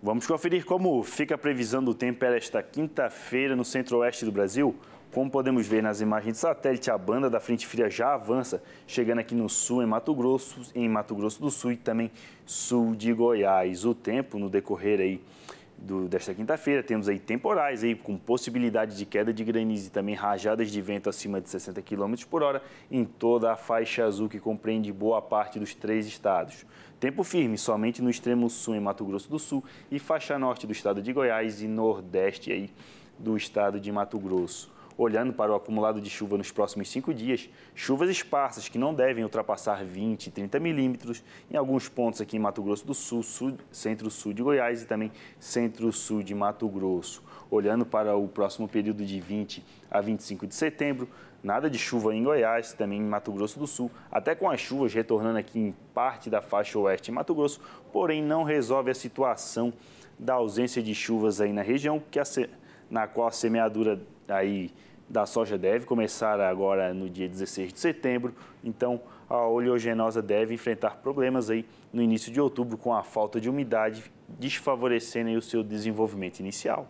Vamos conferir como fica a previsão do tempo para esta quinta-feira no centro-oeste do Brasil. Como podemos ver nas imagens de satélite, a banda da frente fria já avança, chegando aqui no sul, em Mato Grosso, em Mato Grosso do Sul e também sul de Goiás. O tempo no decorrer aí do, desta quinta-feira, temos aí temporais aí com possibilidade de queda de granizo e também rajadas de vento acima de 60 km por hora em toda a faixa azul que compreende boa parte dos três estados. Tempo firme somente no extremo sul em Mato Grosso do Sul e faixa norte do estado de Goiás e nordeste aí do estado de Mato Grosso olhando para o acumulado de chuva nos próximos cinco dias, chuvas esparsas que não devem ultrapassar 20 e 30 milímetros em alguns pontos aqui em Mato Grosso do Sul, sul centro-sul de Goiás e também centro-sul de Mato Grosso. Olhando para o próximo período de 20 a 25 de setembro, nada de chuva em Goiás, também em Mato Grosso do Sul, até com as chuvas retornando aqui em parte da faixa oeste em Mato Grosso, porém não resolve a situação da ausência de chuvas aí na região, que a, na qual a semeadura aí da soja deve começar agora no dia 16 de setembro, então a oleogenosa deve enfrentar problemas aí no início de outubro com a falta de umidade, desfavorecendo o seu desenvolvimento inicial.